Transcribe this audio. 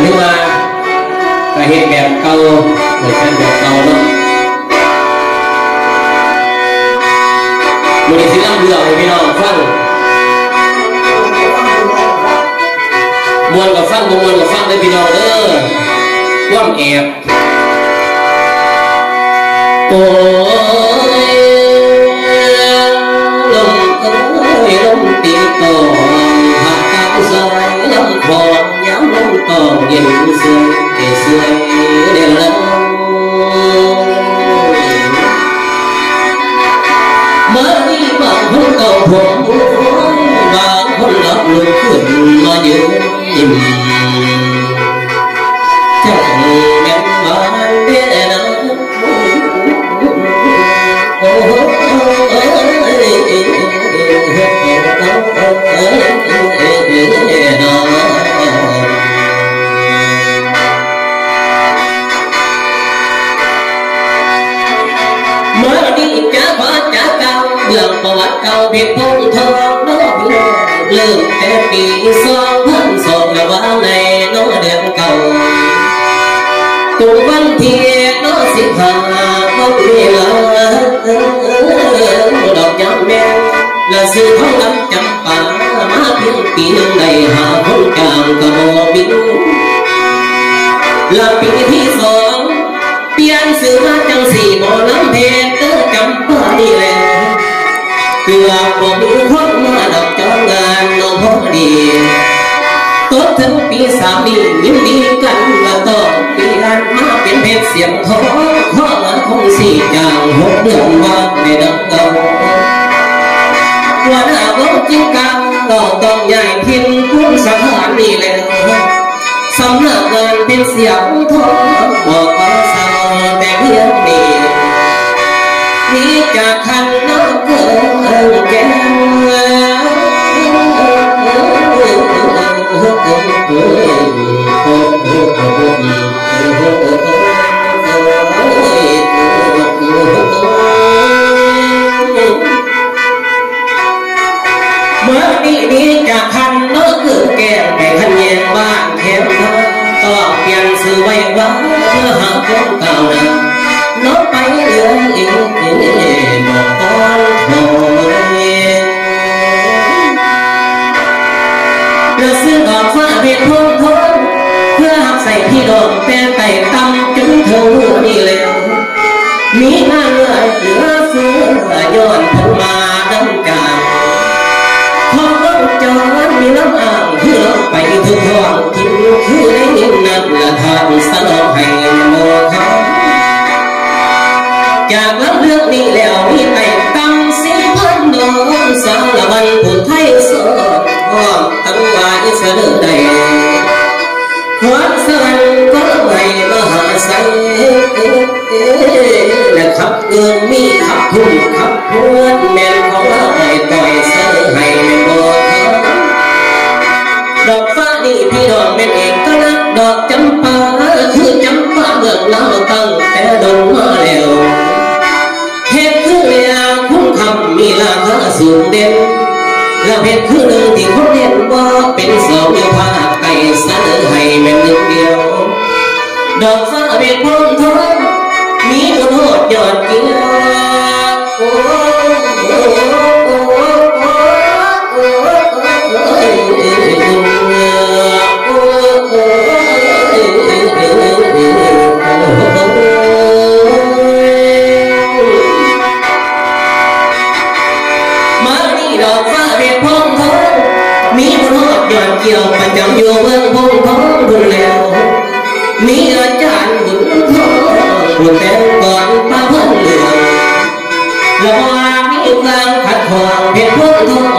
lần thứ ba và hiện đẹp câu, để khen đẹp câu đó. Một nghệ sĩ năm đường thì nào phăng buồn cả phăng muôn cả phăng đây vì nào đó. Quan ẹp. 哦。nhìn xương kề xương đèn lắm mới đi bằng hôn cầu hồn và hôn lọc lục quyền mà nhiều nhìn ประวัติเก่าเพียงพงทองน้องเริ่มแต่ปีสองพันสองแล้วว่าในน้อเดือนเก่าตุวันเที่น้อสิบห้าก็มีลาดอกยำแมวและซื้อทองลำจำปามาเพียงปีหนึ่งได้หาคนกลางกระบอบินและปีที่สองเปลี่ยนซื้อมาจังสี่บ่อน้ำเพชรจำปานี่แหละ là có bị hốt mà đọc cho ngàn nó hốt đi. Tốt thân bị xa đi nhưng đi cần là tổ vì ăn má biến hết xiềng hố khó là không xì chàng hốt đường qua để đập đầu. Quán ở bóng chiếc cao đầu tông nhảy thiên cũng sáng hẳn đi lên sống là gần bên xiềng thôi ต้อเปลี่ยนสื่อไว้ว่าเพื่อหาคนเก่านะน้องไปเรื่องอีกบอกต้อนโทรเราซื้ออกฟ้าเพชรพงทนเพื่อหักใส่พี่ดอกแต่ไต่ตำจนเธอรู้นี่แล้วมีหน้าเลือเหลือเฟือย้อนผมมาดำกาทองรถจอดมีน้ำอ่างคือไปทุกห้อง และขับเกินมีขับพุ่งขับพวนแม่นของเราให้ต่อยเสอให้แม่นบ่ทันดอกฟ้านี่พี่ดอกเป็นเองกลักดอกจำปาคือจำปาเมืองเราตั้งแต่ดนมาแล้วเพชรคือเรียคุ้มคำมีราคาสูงเด่นและเพชรคือหนึ่งที่คนเรียนว่าเป็นสองเดียวภาคไก่เสนอให้แม่นหนึ่งเดียว được dân ở miền thôn thôn mỹ tuấn hột nhợt kia Hãy subscribe cho kênh Ghiền Mì Gõ Để không bỏ lỡ những video hấp dẫn นี้อาจารย์หญิงทองแต่ก่อนป้าเพิ่งเหลืองแล้วมีเมืองขัดขวางเพชรพุ่งทอง